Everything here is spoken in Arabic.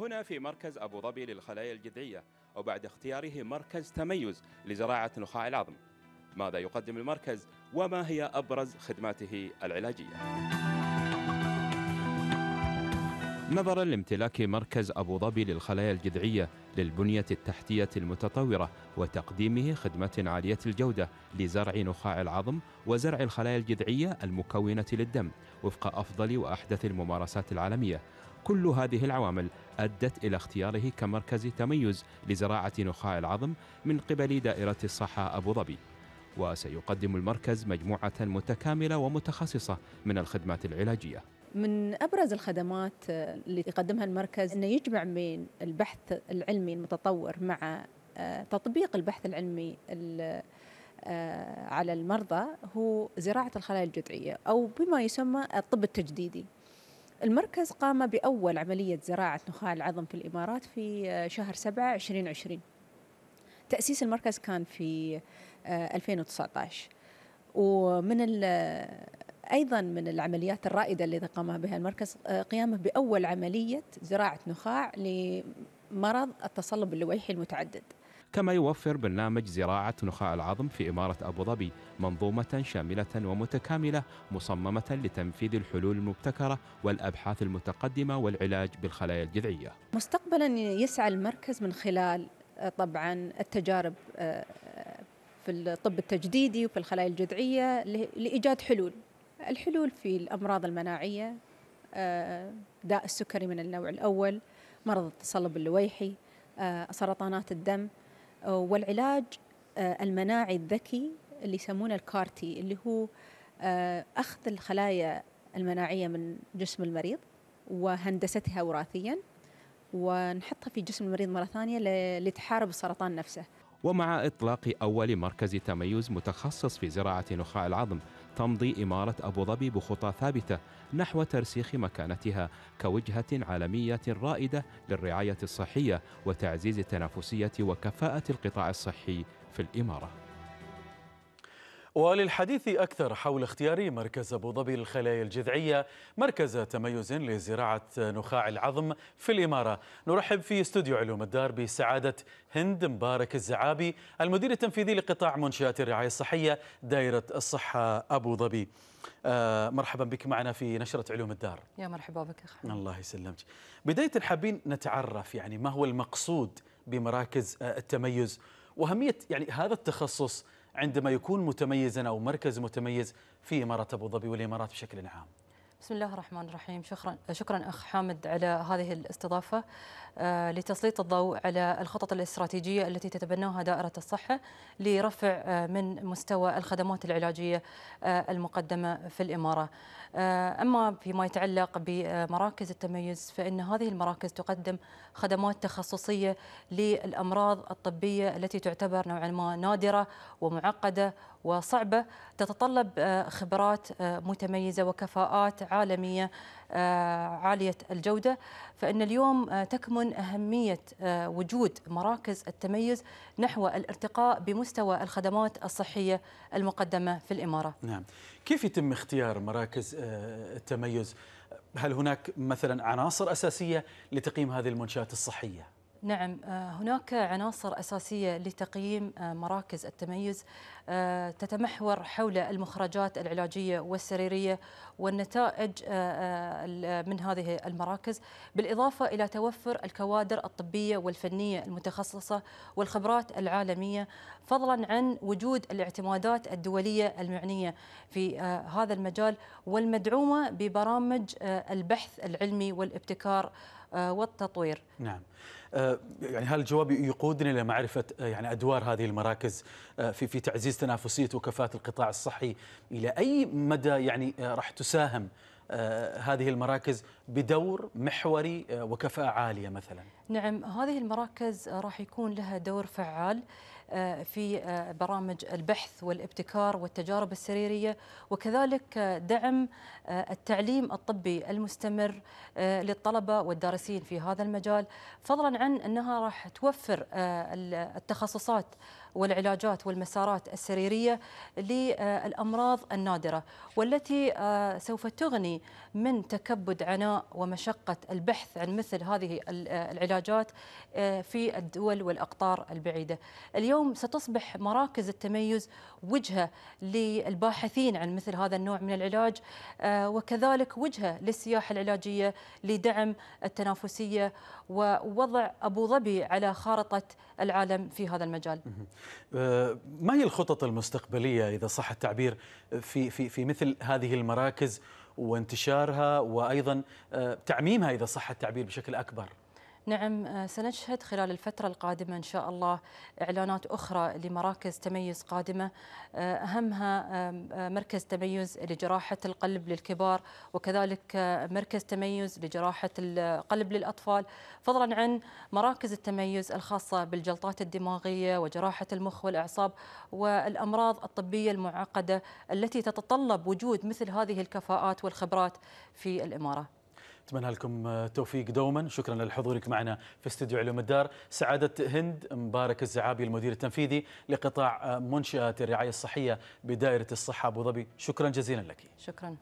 هنا في مركز أبو ظبي للخلايا الجذعية وبعد اختياره مركز تميز لزراعة نخاع العظم. ماذا يقدم المركز؟ وما هي أبرز خدماته العلاجية؟ نظرا لامتلاك مركز أبو ظبي للخلايا الجذعية للبنية التحتية المتطورة وتقديمه خدمة عالية الجودة لزرع نخاع العظم وزرع الخلايا الجذعية المكونة للدم وفق أفضل وأحدث الممارسات العالمية. كل هذه العوامل أدت إلى اختياره كمركز تميز لزراعة نخاع العظم من قبل دائرة الصحة أبو ظبي وسيقدم المركز مجموعة متكاملة ومتخصصة من الخدمات العلاجية من أبرز الخدمات اللي يقدمها المركز إنه يجمع بين البحث العلمي المتطور مع تطبيق البحث العلمي على المرضى هو زراعة الخلايا الجذعية أو بما يسمى الطب التجديدي. المركز قام بأول عملية زراعة نخاع العظم في الإمارات في شهر 7 2020. تأسيس المركز كان في 2019 ومن أيضا من العمليات الرائدة التي قام بها المركز قيامه بأول عملية زراعة نخاع لمرض التصلب اللويحي المتعدد. كما يوفر برنامج زراعة نخاع العظم في إمارة أبو ظبي منظومة شاملة ومتكاملة مصممة لتنفيذ الحلول المبتكرة والأبحاث المتقدمة والعلاج بالخلايا الجذعية. مستقبلا يسعى المركز من خلال طبعا التجارب في الطب التجديدي وفي الخلايا الجذعية لإيجاد حلول الحلول في الأمراض المناعية داء السكري من النوع الأول مرض التصلب اللويحي سرطانات الدم والعلاج المناعي الذكي اللي يسمونه الكارتي اللي هو أخذ الخلايا المناعية من جسم المريض وهندستها وراثيا ونحطها في جسم المريض مرة ثانية لتحارب السرطان نفسه. ومع إطلاق أول مركز تميز متخصص في زراعة نخاع العظم تمضي إمارة أبو ظبي بخطى ثابتة نحو ترسيخ مكانتها كوجهة عالمية رائدة للرعاية الصحية وتعزيز التنافسية وكفاءة القطاع الصحي في الإمارة. وللحديث أكثر حول اختيار مركز أبو ظبي للخلايا الجذعية مركز تميز لزراعة نخاع العظم في الإمارة. نرحب في استوديو علوم الدار بسعادة هند مبارك الزعابي المدير التنفيذي لقطاع منشآت الرعاية الصحية دائرة الصحة أبو ظبي. آه مرحبا بك معنا في نشرة علوم الدار. يا مرحبا بك أخي. الله يسلمك. بداية حابين نتعرف يعني ما هو المقصود بمراكز التميز وأهمية يعني هذا التخصص عندما يكون متميزا أو مركز متميز في إمارة أبو ظبي والإمارات بشكل عام. بسم الله الرحمن الرحيم شكرا شكرا أخ حامد على هذه الاستضافة آه لتسليط الضوء على الخطط الاستراتيجية التي تتبناها دائرة الصحة لرفع آه من مستوى الخدمات العلاجية آه المقدمة في الإمارة. أما فيما يتعلق بمراكز التميز فإن هذه المراكز تقدم خدمات تخصصية للأمراض الطبية التي تعتبر نوعا ما نادرة ومعقدة وصعبة تتطلب خبرات متميزة وكفاءات عالمية عالية الجودة فإن اليوم تكمن أهمية وجود مراكز التميز نحو الارتقاء بمستوى الخدمات الصحية المقدمة في الإمارة. نعم، كيف يتم اختيار مراكز التميز؟ هل هناك مثلا عناصر أساسية لتقييم هذه المنشآت الصحية؟ نعم هناك عناصر أساسية لتقييم مراكز التميز تتمحور حول المخرجات العلاجية والسريرية والنتائج من هذه المراكز بالإضافة إلى توفر الكوادر الطبية والفنية المتخصصة والخبرات العالمية فضلا عن وجود الاعتمادات الدولية المعنية في هذا المجال والمدعومة ببرامج البحث العلمي والابتكار والتطوير. نعم. يعني هل الجواب يقودني إلى معرفة يعني أدوار هذه المراكز في في تعزيز تنافسية وكفاءة القطاع الصحي إلى أي مدى يعني راح تساهم هذه المراكز بدور محوري وكفاءة عالية مثلا؟ نعم هذه المراكز راح يكون لها دور فعال في برامج البحث والابتكار والتجارب السريرية وكذلك دعم التعليم الطبي المستمر للطلبة والدارسين في هذا المجال. فضلا عن أنها راح توفر التخصصات والعلاجات والمسارات السريرية للأمراض النادرة والتي آه، سوف تغني من تكبد عناء ومشقة البحث عن مثل هذه العلاجات آه، في الدول والأقطار البعيدة. اليوم ستصبح مراكز التميز وجهة للباحثين عن مثل هذا النوع من العلاج آه، وكذلك وجهة للسياحة العلاجية لدعم التنافسية ووضع أبو ظبي على خارطة العالم في هذا المجال. آه، ما هي الخطط المستقبلية إذا صح التعبير في, في, في مثل هذه المراكز وانتشارها وأيضا آه، تعميمها إذا صح التعبير بشكل أكبر؟ نعم آه، سنشهد خلال الفترة القادمة إن شاء الله إعلانات أخرى لمراكز تميز قادمة. آه، أهمها آه، مركز تميز لجراحة القلب للكبار وكذلك مركز تميز لجراحة القلب للأطفال. فضلا عن مراكز التميز الخاصة بالجلطات الدماغية وجراحة المخ والأعصاب والأمراض الطبية المعقدة التي تتطلب وجود مثل هذه الكفاءات والخبرات في الإمارة. اتمنى لكم توفيق دوما. شكرا لحضورك معنا في استوديو علوم الدار. سعادة هند مبارك الزعابي المدير التنفيذي لقطاع منشاه الرعاية الصحية بدائرة الصحة أبو ظبي. شكرا جزيلا لك. شكرا.